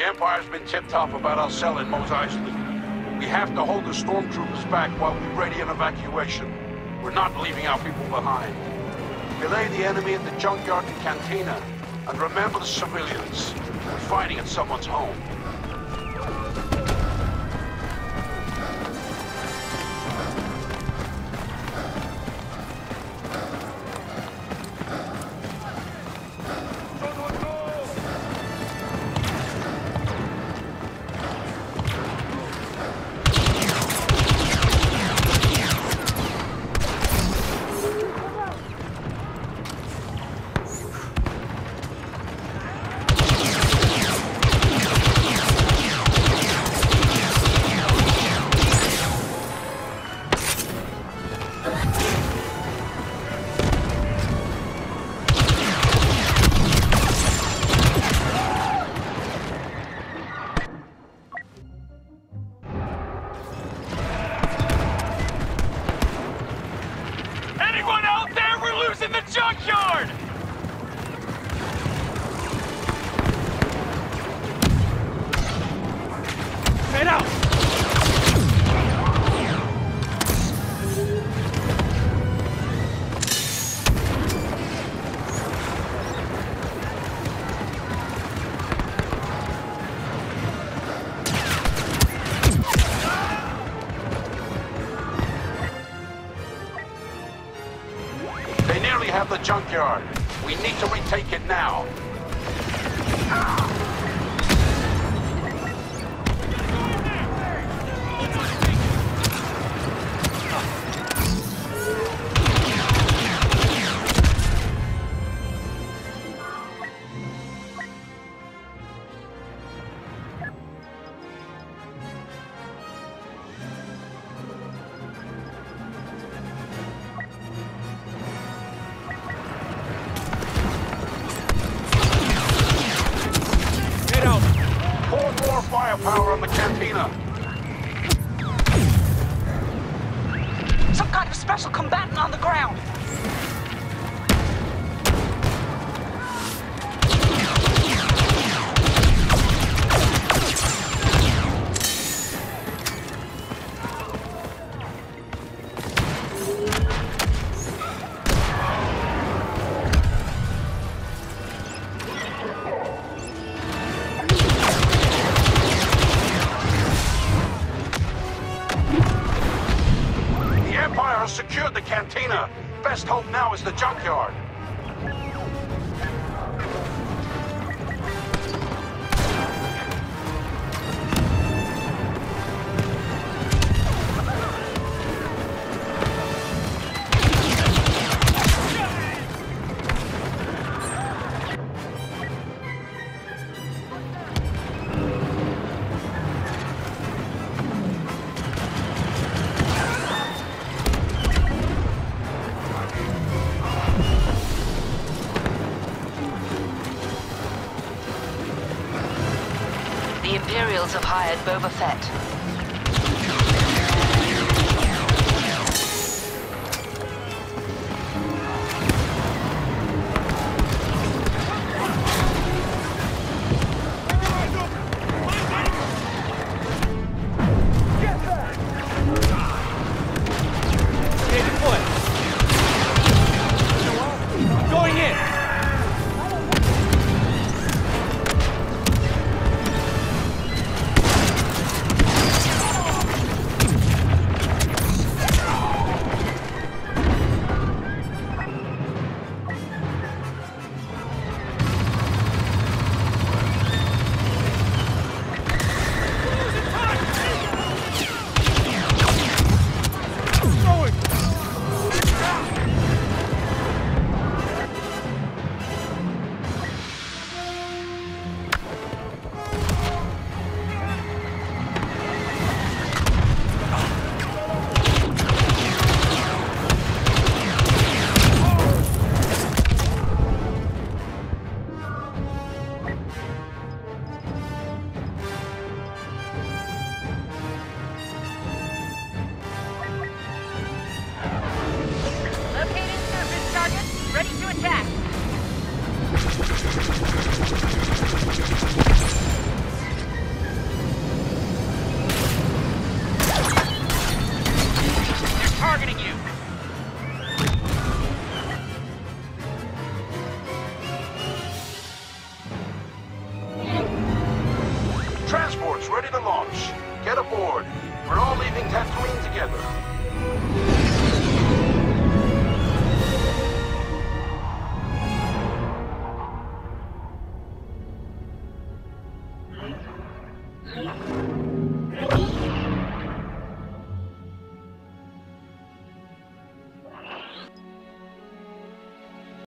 The Empire's been tipped off about our cell in Mos Eisley. We have to hold the stormtroopers back while we ready an evacuation. We're not leaving our people behind. Delay the enemy at the junkyard and cantina. And remember the civilians. We're fighting at someone's home. Have the junkyard. We need to retake it now. Head firepower on the cantina. Some kind of special combatant on the ground. Has secured the cantina. Best hope now is the junkyard. Imperials have hired Boba Fett. We're all leaving Tatooine together.